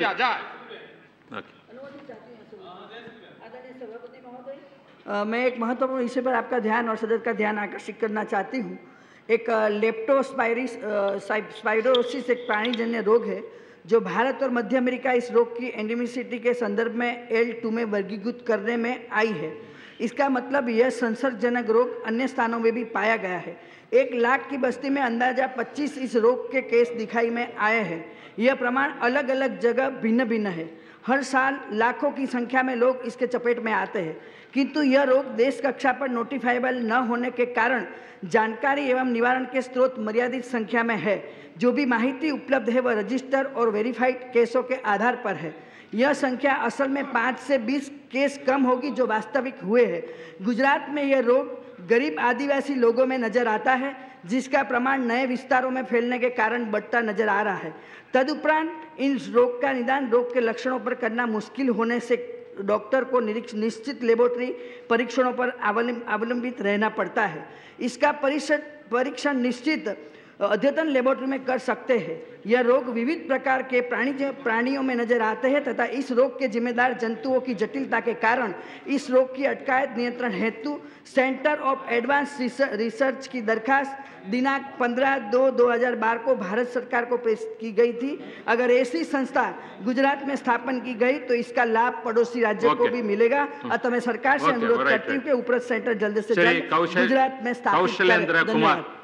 किया जाए ओके मैं एक महत्वपूर्ण विषय पर आपका ध्यान और सदन का ध्यान आकर्षित करना चाहती हूँ। एक लेप्टोस्पायरिस स्पाइरोसिस एक प्राणीजन्य रोग है जो भारत और मध्य अमेरिका इस रोग की एंडेमिसिटी के संदर्भ में एल टू में वर्गीकृत करने में आई है। इसका मतलब यह संसर्गजनक रोग अन्य स्थानों में भी पाया गया है। एक लाख की बस्ती में अंदाज़ा 25 इस रोग के केस दिखाई में आए हैं। यह प्रमाण अलग अलग जगह भिन्न भिन्न है। हर साल लाखों की संख्या में लोग इसके चपेट में आते हैं। किंतु यह रोग देश कक्षा पर नोटिफाइबल न होने के कारण जानकारी एवं निवारण के स्रोत मर्यादित संख्या में है। जो भी माहिती उपलब्ध है, वह रजिस्टर और वेरीफाइड केसों के आधार पर है। यह संख्या असल में पाँच से बीस केस कम होगी जो वास्तविक हुए हैं। गुजरात में यह रोग गरीब आदिवासी लोगों में नज़र आता है। जिसका प्रमाण नए विस्तारों में फैलने के कारण बढ़ता नज़र आ रहा है। तदुपरांत इन रोग का निदान रोग के लक्षणों पर करना मुश्किल होने से डॉक्टर को निश्चित लेबोरेटरी परीक्षणों पर अवलंब- अवलंबित रहना पड़ता है। इसका परिषद, परीक्षण निश्चित अद्यतन लेबोरेटरी में कर सकते हैं। यह रोग विविध प्रकार के प्राणी प्राणियों में नज़र आते हैं तथा इस रोग के जिम्मेदार जंतुओं की जटिलता के कारण इस रोग की अटकायत नियंत्रण हेतु सेंटर ऑफ़ एडवांस रिसर्च की दरखास्त दिनांक 15 दो 2012 को भारत सरकार को पेश की गई थी। अगर ऐसी संस्था गुजरात में स्थापन की गई तो इसका लाभ पड़ोसी राज्यों को भी मिलेगा। अतः मैं सरकार से अनुरोध करती हूँ. कि उपरोक्त सेंटर जल्द से जल्द गुजरात में स्थापित करें।